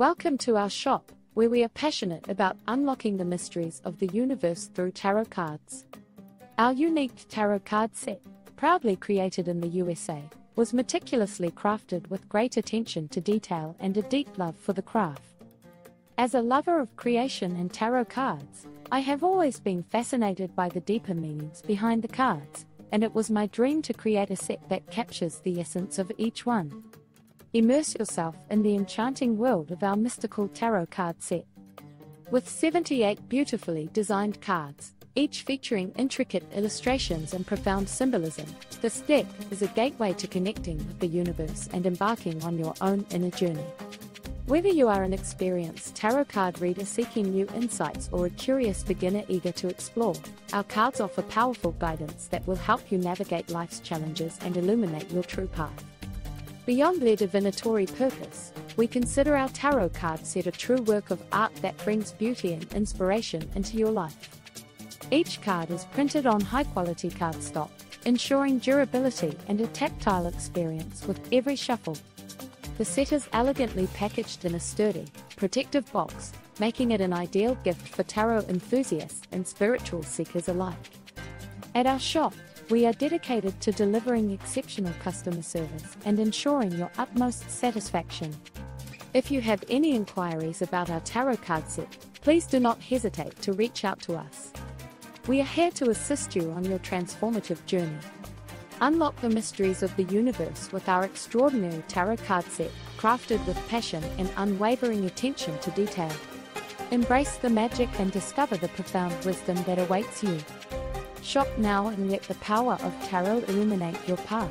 Welcome to our shop, where we are passionate about unlocking the mysteries of the universe through tarot cards. Our unique tarot card set, proudly created in the USA, was meticulously crafted with great attention to detail and a deep love for the craft. As a lover of creation and tarot cards, I have always been fascinated by the deeper meanings behind the cards, and it was my dream to create a set that captures the essence of each one. Immerse yourself in the enchanting world of our mystical tarot card set. With 78 beautifully designed cards, each featuring intricate illustrations and profound symbolism, this deck is a gateway to connecting with the universe and embarking on your own inner journey. Whether you are an experienced tarot card reader seeking new insights or a curious beginner eager to explore, our cards offer powerful guidance that will help you navigate life's challenges and illuminate your true path. Beyond their divinatory purpose, we consider our tarot card set a true work of art that brings beauty and inspiration into your life. Each card is printed on high quality cardstock, ensuring durability and a tactile experience with every shuffle. The set is elegantly packaged in a sturdy, protective box, making it an ideal gift for tarot enthusiasts and spiritual seekers alike. At our shop, we are dedicated to delivering exceptional customer service and ensuring your utmost satisfaction. If you have any inquiries about our tarot card set, please do not hesitate to reach out to us. We are here to assist you on your transformative journey. Unlock the mysteries of the universe with our extraordinary tarot card set, crafted with passion and unwavering attention to detail. Embrace the magic and discover the profound wisdom that awaits you. Shop now and let the power of tarot illuminate your path.